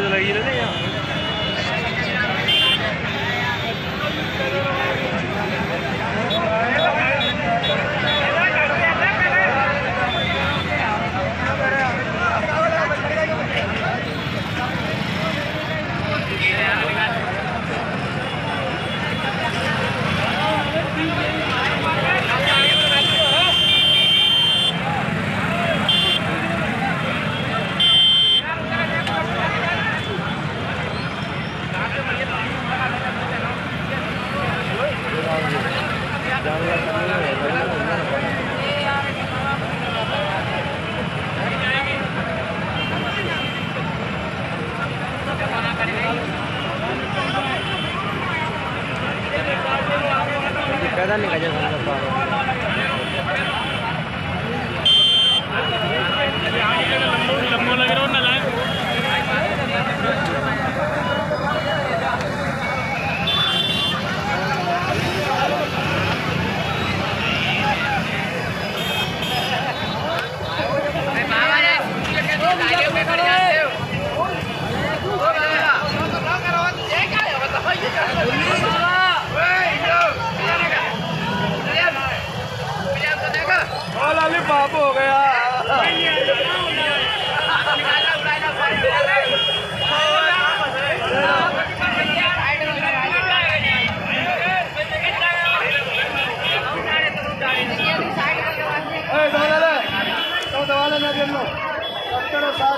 de la guillotina. पैदा नहीं कर लॉलीपॉप हो गया।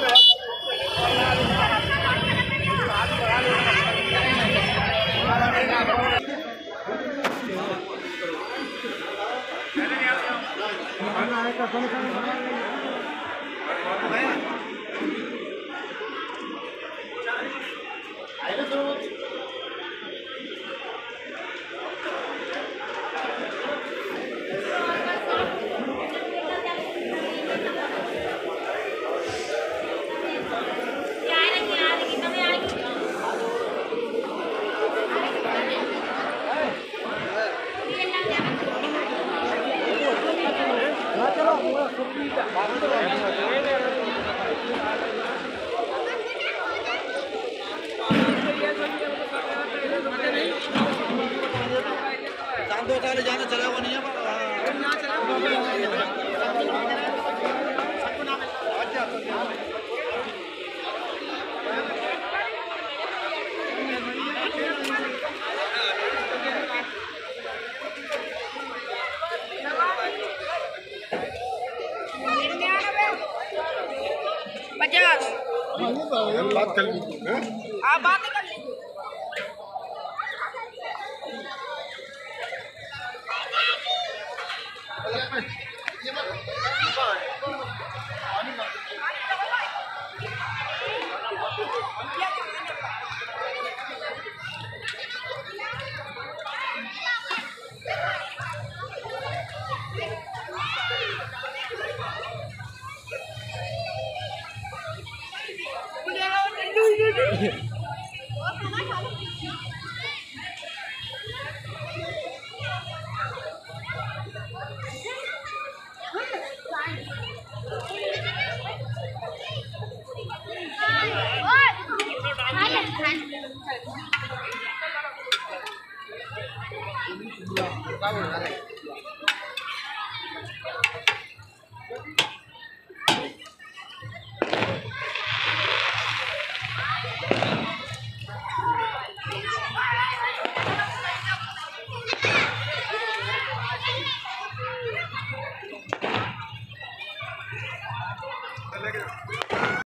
दो। Eine जाना चला हैं बात कर लीजिए हैं? आप बात कर लीजिए। ये बात Vamos, dale.